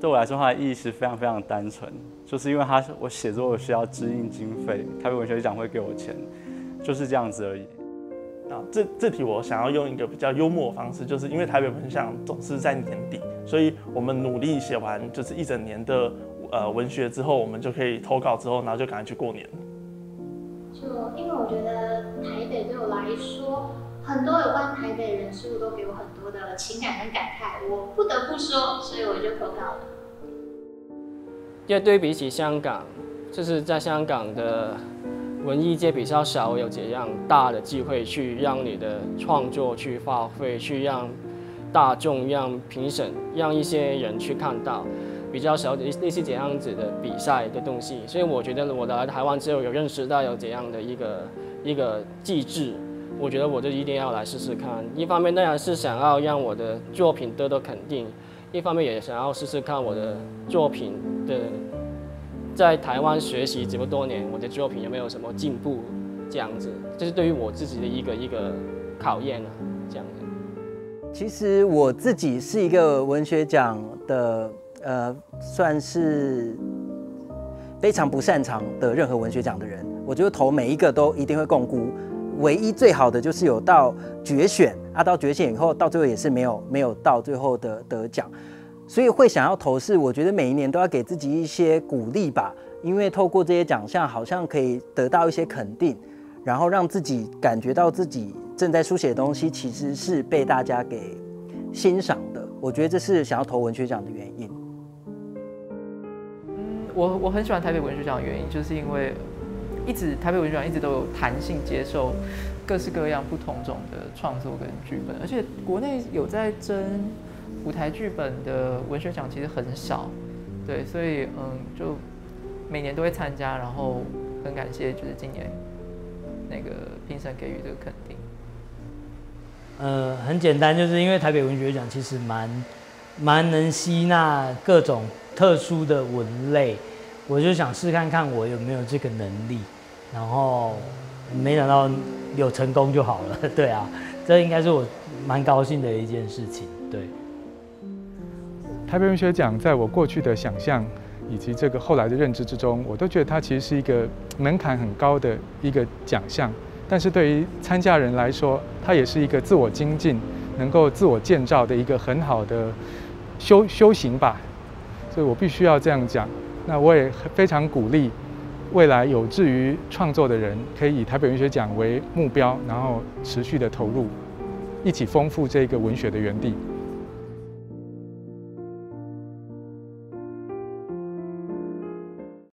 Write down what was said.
对我来说，它的意义是非常非常单纯，就是因为它我写作需要支应经费，台北文学奖会给我钱，就是这样子而已。啊，这这题我想要用一个比较幽默的方式，就是因为台北文学奖总是在年底，所以我们努力写完就是一整年的呃文学之后，我们就可以投稿之后，然后就赶快去过年。就因为我觉得台北对我来说，很多有关台北人事物都给我很多的情感跟感慨，我不得不说，所以我就投稿了。因为对比起香港，就是在香港的文艺界比较少有这样大的机会去让你的创作去发挥，去让大众、让评审、让一些人去看到。比较少的类似这样子的比赛的东西，所以我觉得我来台湾之后有认识到有这样的一个一个机制，我觉得我就一定要来试试看。一方面当然是想要让我的作品得到肯定，一方面也想要试试看我的作品的在台湾学习这么多年，我的作品有没有什么进步，这样子，这是对于我自己的一个一个考验啊，这样子。其实我自己是一个文学奖的。呃，算是非常不擅长的任何文学奖的人，我觉得投每一个都一定会共估。唯一最好的就是有到决选，啊，到决选以后，到最后也是没有没有到最后的得奖。所以会想要投是，我觉得每一年都要给自己一些鼓励吧，因为透过这些奖项，好像可以得到一些肯定，然后让自己感觉到自己正在书写的东西其实是被大家给欣赏的。我觉得这是想要投文学奖的原因。我我很喜欢台北文学奖的原因，就是因为一直台北文学奖一直都有弹性接受各式各样不同种的创作跟剧本，而且国内有在争舞台剧本的文学奖其实很少，对，所以嗯，就每年都会参加，然后很感谢就是今年那个评审给予这个肯定。呃，很简单，就是因为台北文学奖其实蛮蛮能吸纳各种。特殊的文类，我就想试看看我有没有这个能力，然后没想到有成功就好了。对啊，这应该是我蛮高兴的一件事情。对，台北文学奖在我过去的想象以及这个后来的认知之中，我都觉得它其实是一个门槛很高的一个奖项，但是对于参加人来说，它也是一个自我精进、能够自我建造的一个很好的修修行吧。所以我必须要这样讲。那我也非常鼓励未来有志于创作的人，可以以台北文学奖为目标，然后持续的投入，一起丰富这个文学的园地。